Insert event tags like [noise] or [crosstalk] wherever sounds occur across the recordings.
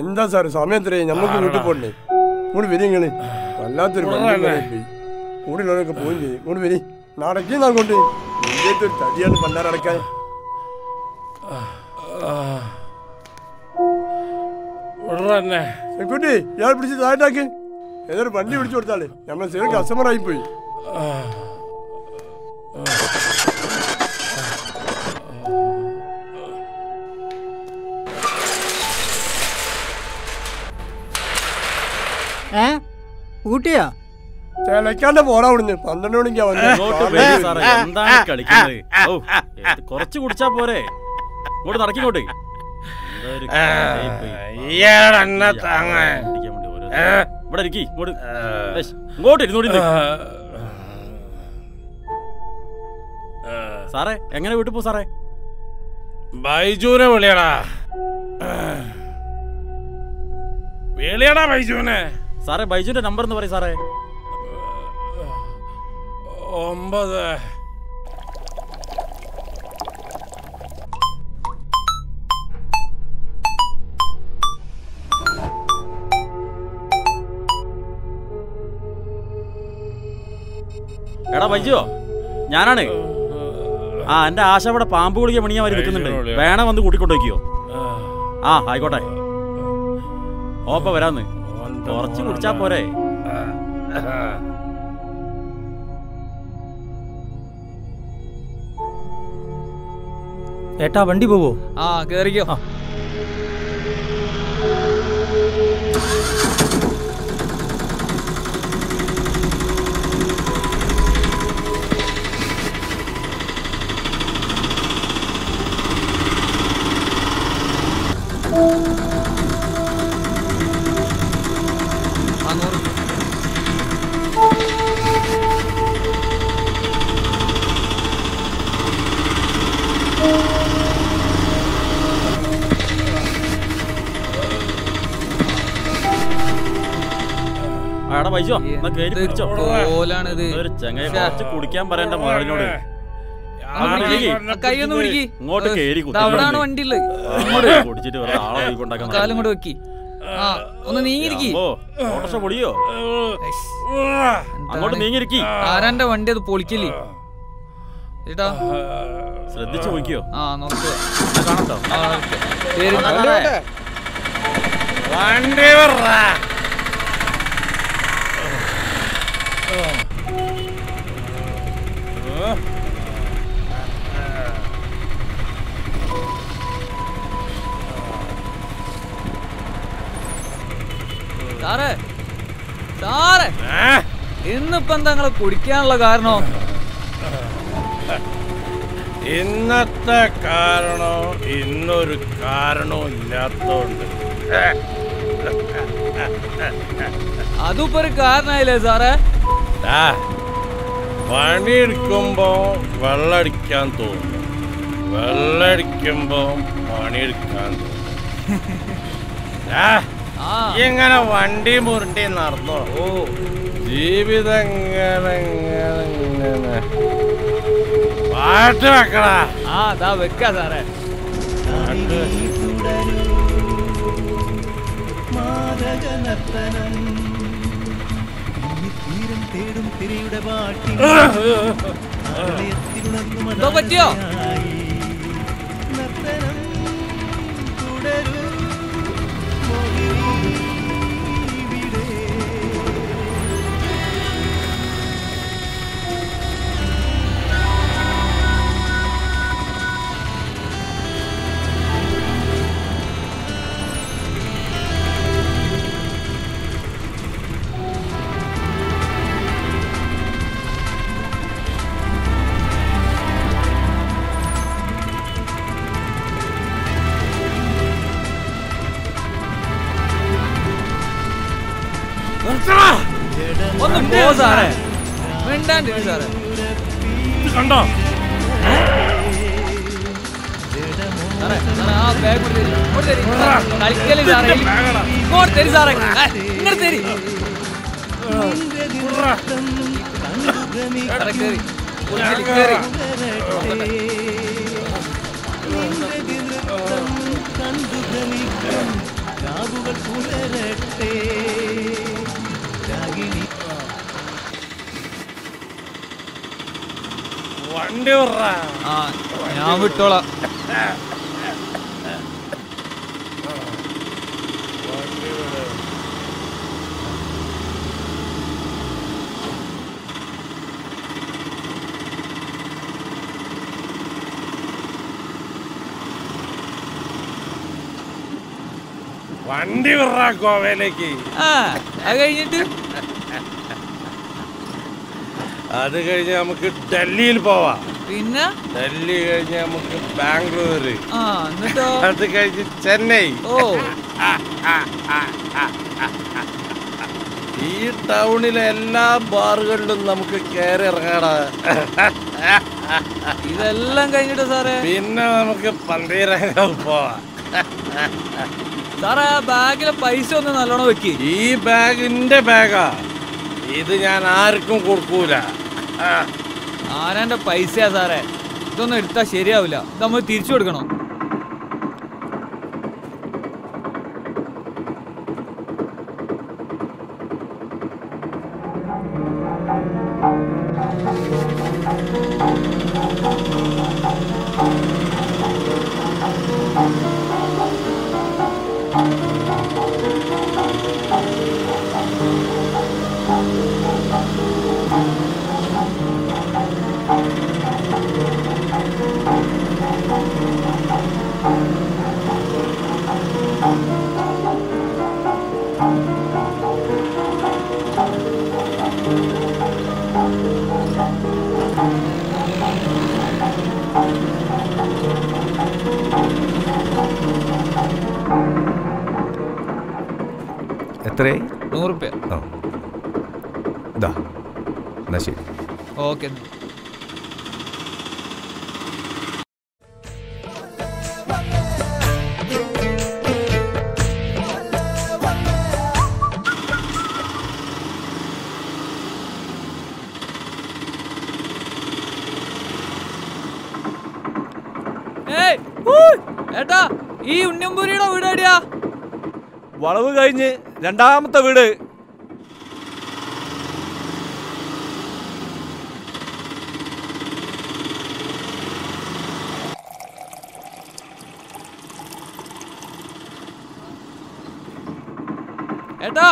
എന്താ സാറ്? സമയം എത്രയായി? നമുക്ക് വീട്ടിൽ പോണ്ടേ? ഇങ്ങോട്ട് വരി നിങ്ങൾ വല്ലാത്തൊരു പോയി കൂടെയുള്ളവരൊക്കെ പോവുകയും ചെയ്യും. ഇങ്ങോട്ട് വരി. നടക്കി നാൾക്കൊണ്ട് ഇന്ത്യത്തെ ഒരു തടിയാണ് പണ്ടാരടക്കാൻ അടക്കാൻ സെക്യൂരിറ്റി ഇയാൾ പിടിച്ച് താഴ്ത്താക്കി ഏതൊരു വണ്ടി പിടിച്ചു കൊടുത്താളേ. നമ്മളെ കസ്റ്റമർ ആയി പോയി. ഏ? ഊട്ടിയാ? ചെലക്കാണ്ട് പോടാ അവിടുന്ന്. പന്ത്രണ്ട് മണിക്കാ കൊറച്ച് വരൂ സാറേ. എന്താണ് കളിക്കുന്നത്? ഓ കുറച്ച് കുടിച്ചാ പോരെ. ഇങ്ങോട്ട് നടക്കിങ്ങോട്ട് ഇവിടെ ഇരിക്കി ഇങ്ങോട്ട്. ഏയ്, ഇങ്ങോട്ട് ഇരുന്നോടി സാറേ എങ്ങനെ വീട്ടിൽ പോ സാറേ? ബൈജൂനെ വിളിയടാ. വിളിയടാ ബൈജുവിനെ. സാറേ ബൈജുന്റെ നമ്പർ എന്ന് പറയും സാറേ. ഒമ്പത്. എടാ ബൈജുവോ? ഞാനാണ്. ആ എന്റെ ആശ ഇവിടെ പാമ്പ് കുളിക്കാൻ പണിയാൻ വരി നിൽക്കുന്നുണ്ട് വേണം വന്ന് കൂട്ടിക്കൊണ്ടു വയ്ക്കോ. ആ. ആയിക്കോട്ടെ. ഓപ്പ വരാന്ന്. കുറച്ച് കുടിച്ചാ പോരെ. ഏട്ടാ വണ്ടി പോവോ? ആ കേറിക്കോ. കുടിക്കാൻ പറയണ്ട പിടിക്ക്. ഇങ്ങോട്ട് കേറി അവിടാണ് വണ്ടി കുടിച്ചിട്ട് കാലും ഇങ്ങോട്ട് വെക്കി. ആ ഒന്ന് നീങ്ങിരിക്കി ഓ ഓട്ടോറിക്ഷ പൊടിയോ അങ്ങോട്ട് നീങ്ങിരിക്കി ആരാന്റെ വണ്ടി അത് പൊളിക്കില്ലേ ചേട്ടാ ശ്രദ്ധിച്ചു പോയിക്കോ. ആ നോക്ക്. കാണട്ടോ ആ ഓക്കേ. ശരി വണ്ടി ഇന്നിപ്പോ എന്താ നിങ്ങളെ കുടിക്കാനുള്ള കാരണോ? ഇന്നത്തെ കാരണോ ഇന്നൊരു കാരണവും ഇല്ലാത്തോണ്ട്. അതിപ്പോ ഒരു കാരണായില്ലേ സാറേ? പണിയെടുക്കുമ്പോ വെള്ളടിക്കാൻ തോന്നും. വെള്ളടിക്കുമ്പോ പണിയെടുക്കാൻ തോന്നും. ഇങ്ങനെ വണ്ടി മുരണ്ടി നടന്നോ? ഓ. പാട്ട് വെക്കടാ. ആ അതാ വെക്ക സാറേ. മാതകനർത്തനം. തീരം തേടും തിരയുടെ പാട്ടി പറ്റിയോ? കണ്ടു? ഭ്രമിക്കും. രാവുകൾ പുലരട്ടെ. വണ്ടി. ആ ഞാൻ വിട്ടോളാം വണ്ടി വിട്. വണ്ടി വിടറാ ഗോവയിലേക്ക് ആ അത് കഴിഞ്ഞിട്ട് അത് കഴിഞ്ഞ് നമുക്ക് ഡൽഹിയിൽ പോവാം. പിന്നെ? ഡൽഹി കഴിഞ്ഞ് നമുക്ക് ബാംഗ്ലൂർ അത് കഴിഞ്ഞ് ചെന്നൈ. ഓ. ഈ ടൗണിലെ എല്ലാ ബാറുകളിലും നമുക്ക് കയറി ഇറങ്ങാടാ. ഇതെല്ലാം കഴിഞ്ഞിട്ട് സാറേ? പിന്നെ നമുക്ക് പന്തീരംഗം പോവാം. സാറേ ആ ബാഗിലെ പൈസ ഒന്ന് നല്ലോണം വെക്കി. ഈ ബാഗിന്റെ ബാഗാ. ഇത് ഞാൻ ആർക്കും കൊടുക്കൂല. ആരാന്റെ പൈസയാ സാറേ? ഇതൊന്നും എടുത്താ ശരിയാവില്ല ഇത് നമ്മൾ തിരിച്ചു കൊടുക്കണം? എത്രയായി? നൂറുപ്യ. ആ. ഇതാ എന്നാ ശരി. ഓക്കെ. വളവ് കഴിഞ്ഞ് രണ്ടാമത്തെ വീട്. ഏട്ടാ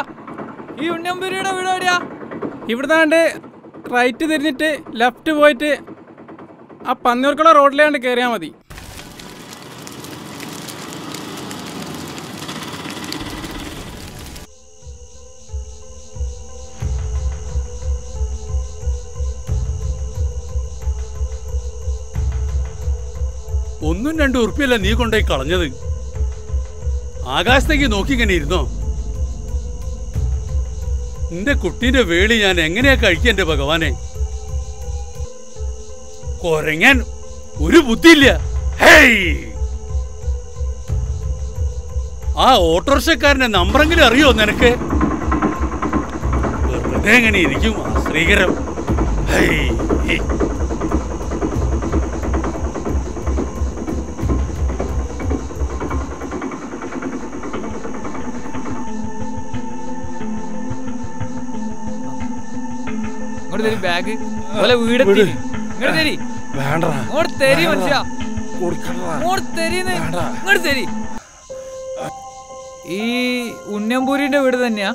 ഈ ഉണ്ണിയമ്പുരിയുടെ വീട് എവിടെയാ? ഇവിടുന്നാണ്ട് റൈറ്റ് തിരിഞ്ഞിട്ട് ലെഫ്റ്റ് പോയിട്ട് ആ പന്നിയൂർക്കുള്ള റോഡിലാണ്ട് കയറിയാൽ മതി. ഒന്നും രണ്ടും ഉറുപ്പിയല്ല നീ കൊണ്ടുപോയി കളഞ്ഞത്. ആകാശത്തേക്ക് നോക്കി ഇങ്ങനെ ഇരുന്നോ? നിന്റെ കുട്ടീന്റെ വേളി ഞാൻ എങ്ങനെയാ കഴിക്കുക എന്റെ ഭഗവാനെ? കൊരങ്ങാൻ ഒരു ബുദ്ധിയില്ല. ആ ഓട്ടോറിക്ഷക്കാരന്റെ നമ്പറെങ്കിലും അറിയോ നിനക്ക്? വെറുതെ എങ്ങനെ ഇരിക്കും ശ്രീകരം. ഹേയ്! ബാഗ്. ഓലെ വീടെത്തി. ഇങ്ങോട്ട് തരി. വേണ്ട ഇങ്ങോട്ട് തരി മനുഷ്യ. ഇങ്ങോട്ട് തരീന്ന്. ഇങ്ങോട്ട് തരി. ഈ ഉണ്ണിയമ്പൂരിന്റെ വീട് തന്നെയാ?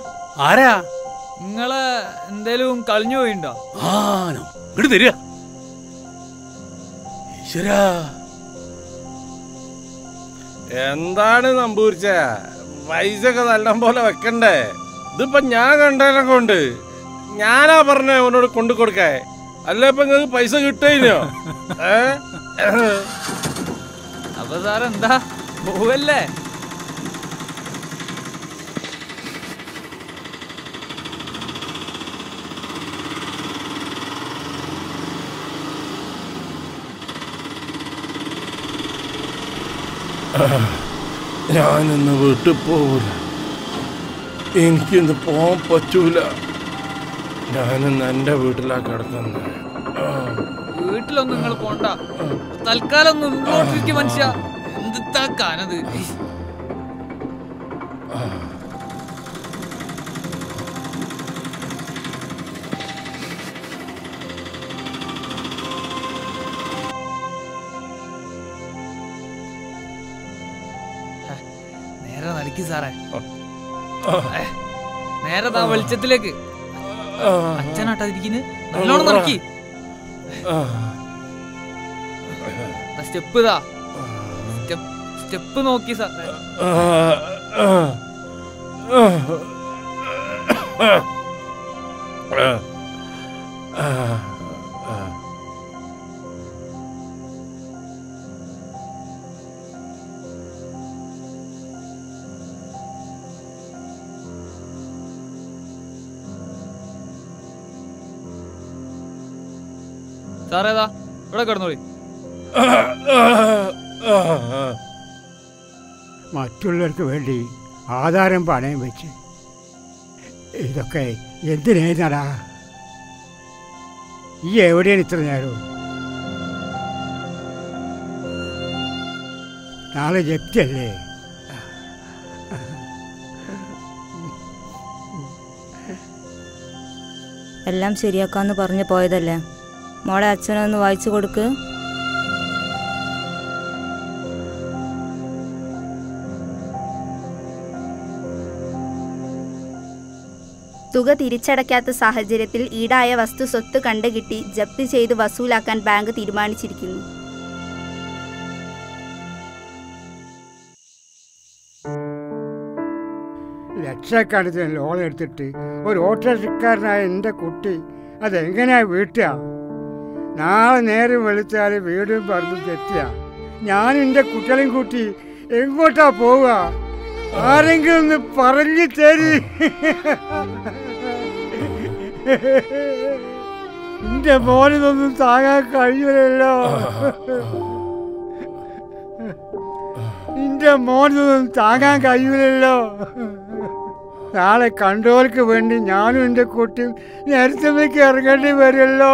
ആരാ? നിങ്ങളെ എന്തേലും കളഞ്ഞു പോയിണ്ടോ? ഇങ്ങോട്ട് തരിക. ഈശ്വരാ. എന്താണ് നമ്പൂരിച്ച? പൈസ ഒക്കെ നല്ല പോലെ വെക്കണ്ടേ? ഇതിപ്പോ ഞാൻ കണ്ടതിനെ കൊണ്ട് ഞാനാ പറഞ്ഞ അവനോട് കൊണ്ടു കൊടുക്കേ അല്ല ഇപ്പൊ നിങ്ങൾക്ക് പൈസ കിട്ടോ [laughs] ഏ? അപ്പൊ സാറെന്താ പോവല്ലേ? ഞാനിന്ന് വീട്ടിൽ പോവില്ല എനിക്കിന്ന് പോകാൻ പറ്റൂല. ഞാനിന്ന് എന്റെ വീട്ടിലാ കിടക്കുന്നത് വീട്ടിലൊന്നും നിങ്ങൾ പോണ്ട. തൽക്കാലം ഒന്നും ഇങ്ങോട്ടിരിക്കും മനുഷ്യ. എന്താ കാനത്? നേരെ നടിക്ക് സാറേ. നേരെ താ വെളിച്ചത്തിലേക്ക്. അച്ഛനാട്ടാതിരിക്കുന്നു? നല്ലോണം നടക്കി. സ്റ്റെപ്പ് ഇതാ. സ്റ്റെപ്പ് നോക്കി സാറേ സാറേ ഏതാ ഇവിടെ കിടന്നോളി. മറ്റുള്ളവർക്ക് വേണ്ടി ആധാരം പണയം വെച്ച്. ഇതൊക്കെ എന്തിനായിരുന്നടാ? ഈ എവിടെയാണ് ഇത്ര നേരവും? നാളെ ജപ്തിയല്ലേ? എല്ലാം ശരിയാക്കാന്ന് പറഞ്ഞു പോയതല്ലേ? മോളെ അച്ഛനൊന്ന് വായിച്ചു കൊടുക്ക്. തുക തിരിച്ചടയ്ക്കാത്ത സാഹചര്യത്തിൽ ഈടായ വസ്തു സ്വത്ത് കണ്ടുകിട്ടി ജപ്തി ചെയ്ത് വസൂലാക്കാൻ ബാങ്ക് തീരുമാനിച്ചിരിക്കുന്നു. ലക്ഷക്കണക്കിന് ലോൺ എടുത്തിട്ട് ഒരു ഓട്ടോറിക്ഷക്കാരനായ എന്റെ കുട്ടി അതെങ്ങനെയാ വീട്ടുക? നാളെ നേരം വെളുത്താൽ വീടും പറമ്പും തെറ്റുക ഞാൻ എന്റെ കുട്ടികളെയും കൂട്ടി എങ്ങോട്ടാ പോവുക? ആരെങ്കിലും ഒന്ന് പറഞ്ഞു തരി. എന്റെ മോനിതൊന്നും താങ്ങാൻ കഴിയൂലല്ലോ. നിന്റെ മോനിതൊന്നും താങ്ങാൻ കഴിയൂലല്ലോ. നാളെ കണ്ടോർക്ക് വേണ്ടി ഞാനും എന്റെ കുട്ടിയും നേരത്തേക്ക് ഇറങ്ങേണ്ടി വരുമല്ലോ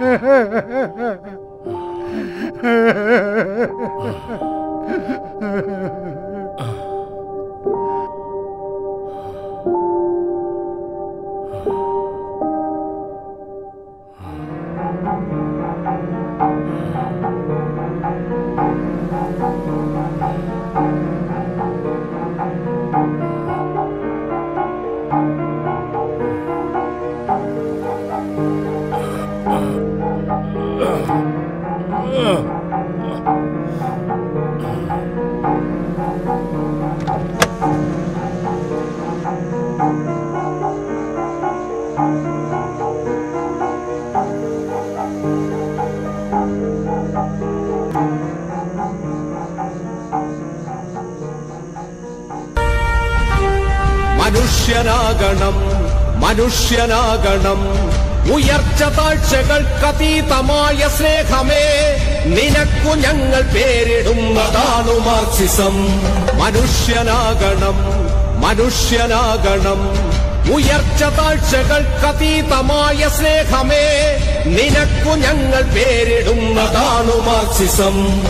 Ha ha ha ha ha ha. മനുഷ്യനാകണം. ഉയർച്ച താഴ്ചകൾക്കതീതമായ സ്നേഹമേ. നിനക്കു ഞങ്ങൾ പേരിടുന്നതാണു മാർക്സിസം. മനുഷ്യനാകണം മനുഷ്യനാകണം. ഉയർച്ച താഴ്ചകൾക്കതീതമായ സ്നേഹമേ. നിനക്കു ഞങ്ങൾ പേരിടുന്നതാണു മാർക്സിസം.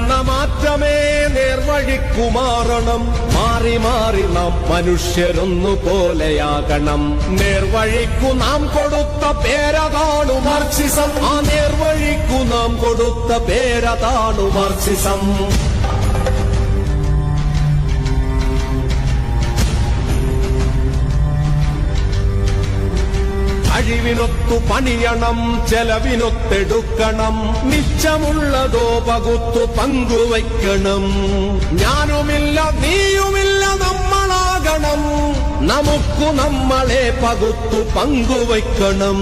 മാറ്റമെന്ന മാറ്റമേ നേർവഴിക്കുമാറണം. മാറി മാറി നാം മനുഷ്യരൊന്നു പോലെയാകണം. നേർവഴിക്കു നാം കൊടുത്ത പേരതാണു മാർക്സിസം. ആ നേർവഴിക്കു നാം കൊടുത്ത പേരതാണു മാർക്സിസം. കഴിവിനൊത്തു പണിയണം ചെലവിനൊത്തെടുക്കണം. മിച്ചമുള്ളതോ പകുത്തു പങ്കുവയ്ക്കണം. ഞാനുമില്ല നീയുമില്ല നമ്മളാകണം. നമുക്കു നമ്മളെ പകുത്തു പങ്കുവയ്ക്കണം.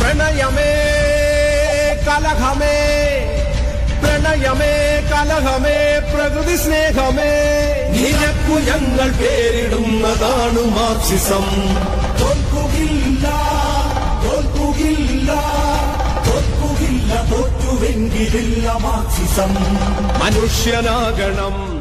പ്രണയമേ കലഹമേ. പ്രണയമേ കലഹമേ പ്രകൃതി സ്നേഹമേ. നിനക്കു ഞങ്ങൾ പേരിടുന്നതാണ് മാർക്സിസം. തോൽക്കുകില്ല തോൽക്കുകില്ല തോറ്റുവെങ്കിലില്ല മാർക്സിസം. മനുഷ്യനാകണം